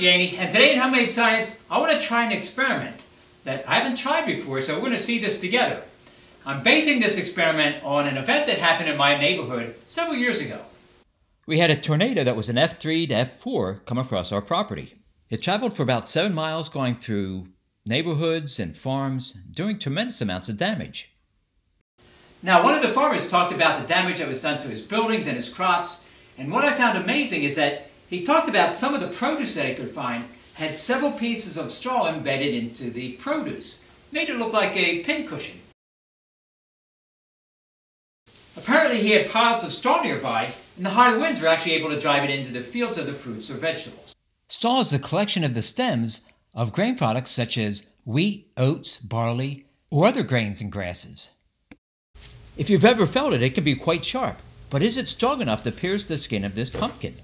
Yeany, and today in Homemade Science, I want to try an experiment that I haven't tried before, so we're going to see this together. I'm basing this experiment on an event that happened in my neighborhood several years ago. We had a tornado that was an F3 to F4 come across our property. It traveled for about seven miles, going through neighborhoods and farms, doing tremendous amounts of damage. Now, one of the farmers talked about the damage that was done to his buildings and his crops, and what I found amazing is that he talked about some of the produce that he could find had several pieces of straw embedded into the produce, made it look like a pincushion. Apparently he had piles of straw nearby, and the high winds were actually able to drive it into the fields of the fruits or vegetables. Straw is a collection of the stems of grain products such as wheat, oats, barley, or other grains and grasses. If you've ever felt it, it can be quite sharp, but is it strong enough to pierce the skin of this pumpkin?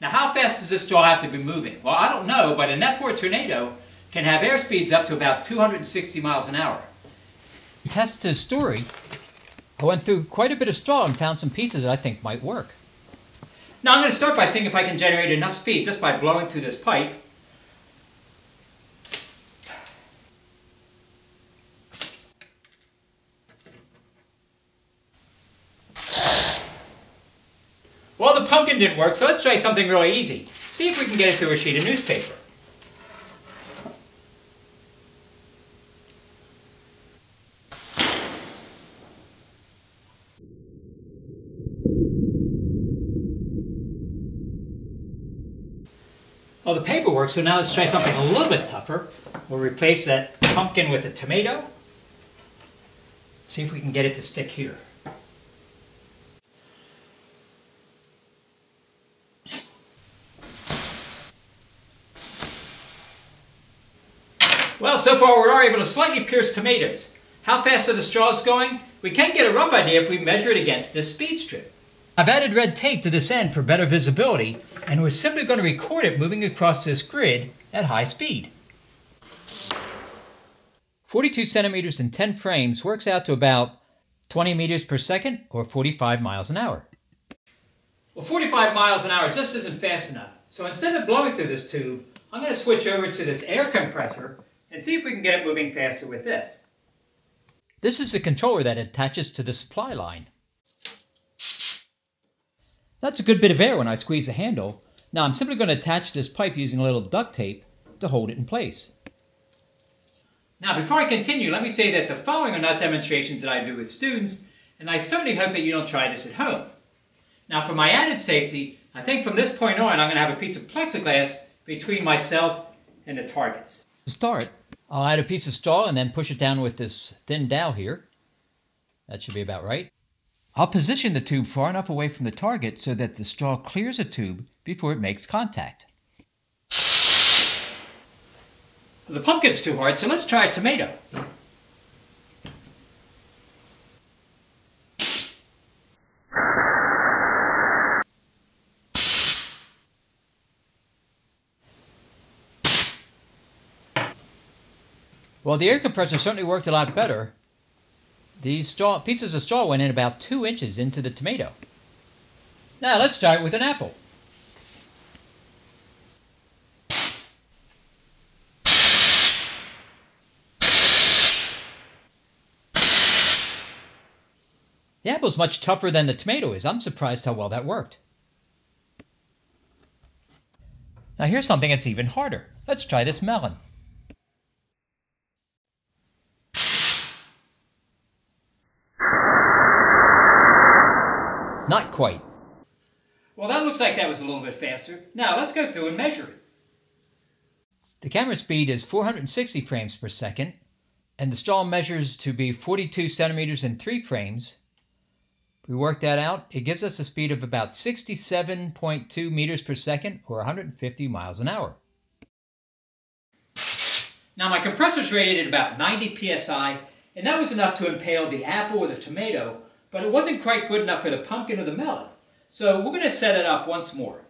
Now how fast does this straw have to be moving? Well, I don't know, but an F4 tornado can have air speeds up to about 260 miles an hour. To test his story, I went through quite a bit of straw and found some pieces that I think might work. Now I'm going to start by seeing if I can generate enough speed just by blowing through this pipe. Well, the pumpkin didn't work, so let's try something really easy. See if we can get it through a sheet of newspaper. Well, the paper works, so now let's try something a little bit tougher. We'll replace that pumpkin with a tomato. See if we can get it to stick here. Well, so far we are able to slightly pierce tomatoes. How fast are the straws going? We can get a rough idea if we measure it against this speed strip. I've added red tape to this end for better visibility, and we're simply going to record it moving across this grid at high speed. 42 centimeters in 10 frames works out to about 20 meters per second or 45 miles an hour. Well, 45 miles an hour just isn't fast enough. So instead of blowing through this tube, I'm going to switch over to this air compressor and see if we can get it moving faster with this. This is the controller that attaches to the supply line. That's a good bit of air when I squeeze the handle. Now I'm simply going to attach this pipe using a little duct tape to hold it in place. Now before I continue, let me say that the following are not demonstrations that I do with students, and I certainly hope that you don't try this at home. Now for my added safety, I think from this point on I'm going to have a piece of plexiglass between myself and the targets. To start, I'll add a piece of straw and then push it down with this thin dowel here. That should be about right. I'll position the tube far enough away from the target so that the straw clears the tube before it makes contact. The pumpkin's too hard, so let's try a tomato. Well, the air compressor certainly worked a lot better. These straw, pieces of straw went in about two inches into the tomato. Now let's try it with an apple. The apple's much tougher than the tomato is. I'm surprised how well that worked. Now here's something that's even harder. Let's try this melon. Not quite. Well, that looks like that was a little bit faster. Now, let's go through and measure it. The camera speed is 460 frames per second, and the straw measures to be 42 centimeters in 3 frames. We work that out, it gives us a speed of about 67.2 meters per second, or 150 miles an hour. Now, my compressor's rated at about 90 psi, and that was enough to impale the apple or the tomato but it wasn't quite good enough for the pumpkin or the melon. So we're going to set it up once more.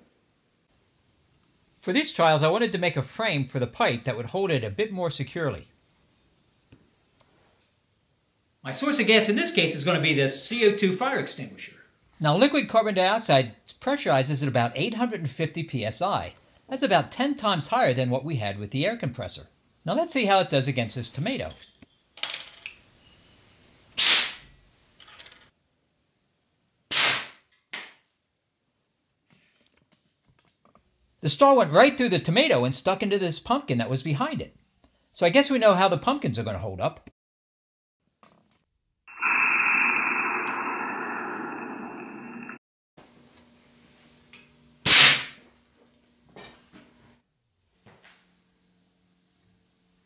For these trials, I wanted to make a frame for the pipe that would hold it a bit more securely. My source of gas in this case is going to be this CO2 fire extinguisher. Now, liquid carbon dioxide pressurizes at about 850 psi. That's about 10 times higher than what we had with the air compressor. Now let's see how it does against this tomato. The straw went right through the tomato and stuck into this pumpkin that was behind it. So I guess we know how the pumpkins are going to hold up.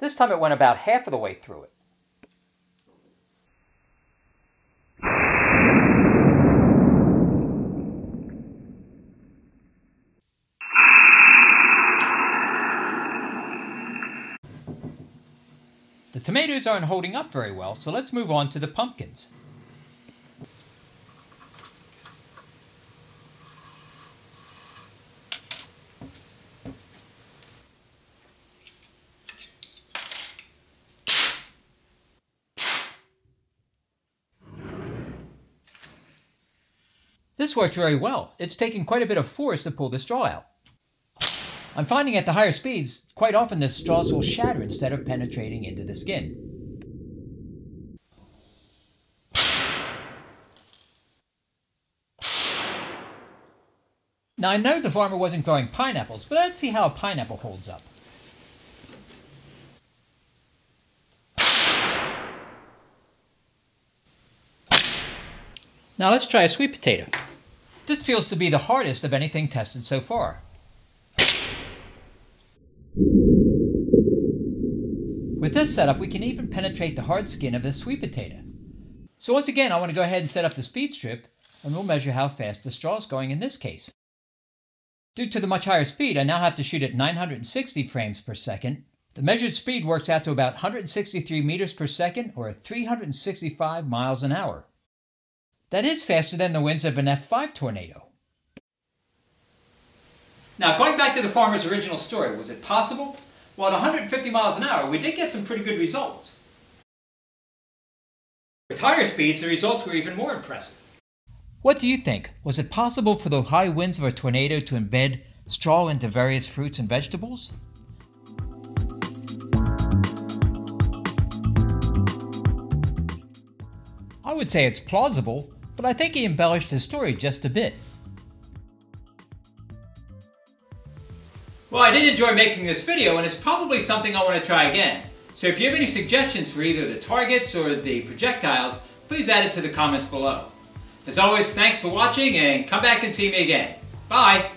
This time it went about half of the way through it. The tomatoes aren't holding up very well, so let's move on to the pumpkins. This worked very well. It's taking quite a bit of force to pull the straw out. I'm finding at the higher speeds, quite often the straws will shatter instead of penetrating into the skin. Now I know the farmer wasn't growing pineapples, but let's see how a pineapple holds up. Now let's try a sweet potato. This feels to be the hardest of anything tested so far. With this setup, we can even penetrate the hard skin of this sweet potato. So once again, I want to go ahead and set up the speed strip, and we'll measure how fast the straw is going in this case. Due to the much higher speed, I now have to shoot at 960 frames per second. The measured speed works out to about 163 meters per second, or 365 miles an hour. That is faster than the winds of an F5 tornado. Now, going back to the farmer's original story, was it possible well, at 150 miles an hour, we did get some pretty good results. With higher speeds, the results were even more impressive. What do you think? Was it possible for the high winds of a tornado to embed straw into various fruits and vegetables? I would say it's plausible, but I think he embellished his story just a bit. Well, I did enjoy making this video, and it's probably something I want to try again. So if you have any suggestions for either the targets or the projectiles, please add it to the comments below. As always, thanks for watching, and come back and see me again. Bye!